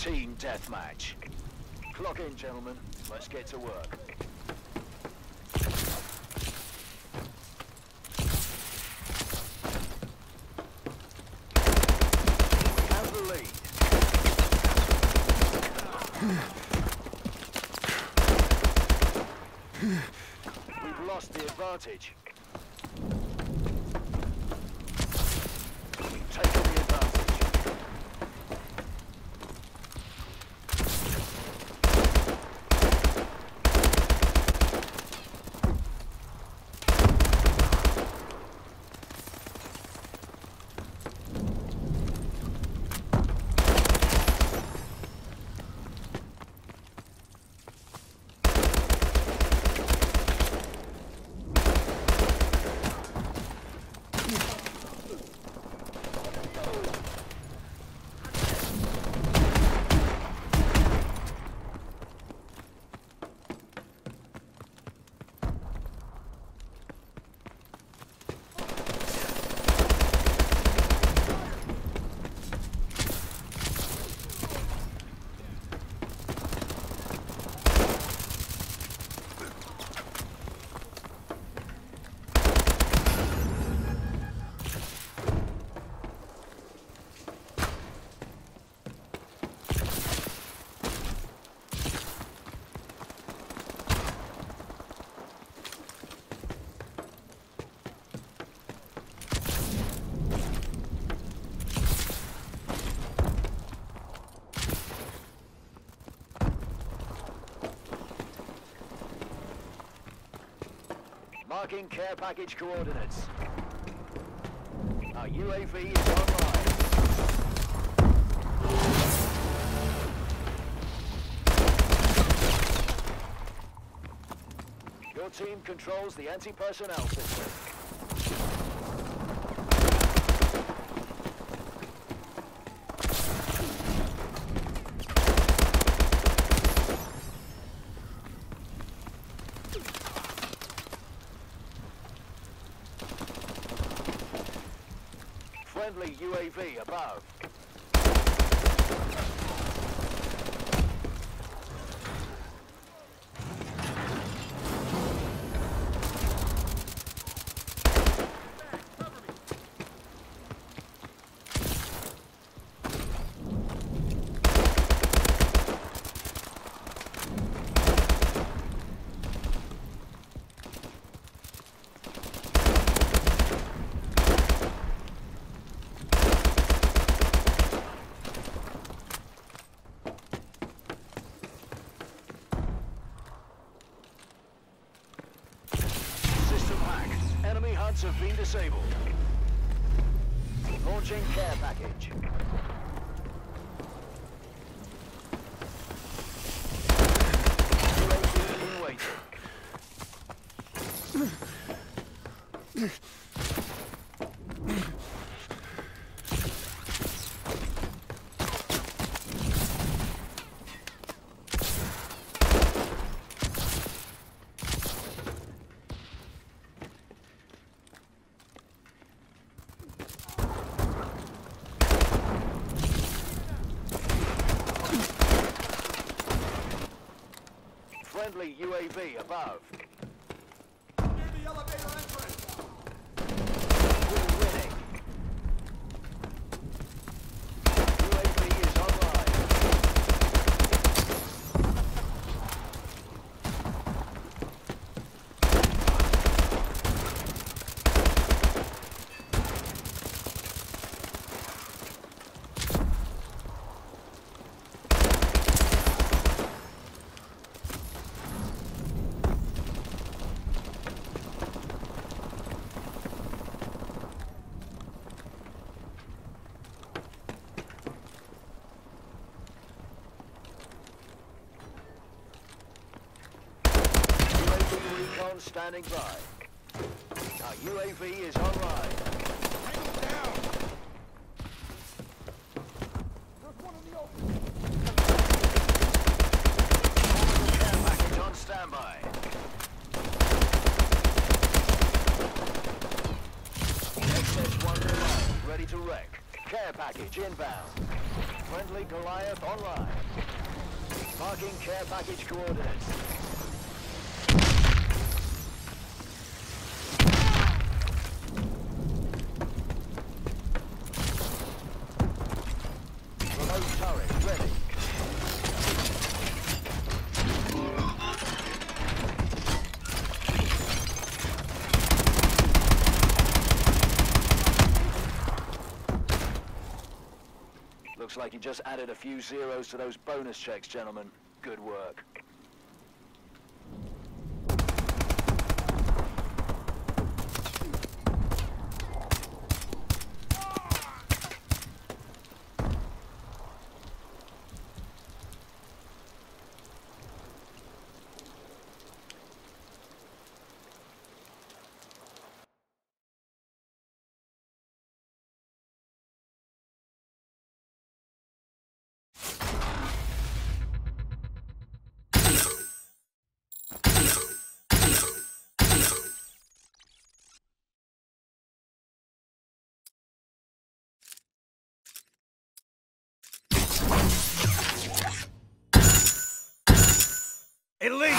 Team deathmatch. Clock in, gentlemen. Let's get to work. We've lost the advantage. We've taken the advantage. Marking care package coordinates. Our UAV is online. Your team controls the anti-personnel system. Friendly UAV above. System hacked. Have been disabled. Launching care package. UAV in waiting. Friendly UAV above. Near the elevator entrance. We're winning. UAV is online. Standing by. Our UAV is online. Bring them down! On standby. XS-1 ready to wreck. Care package inbound. Friendly Goliath online. Marking care package coordinates. Looks like you just added a few zeros to those bonus checks, gentlemen. Good work. Elite!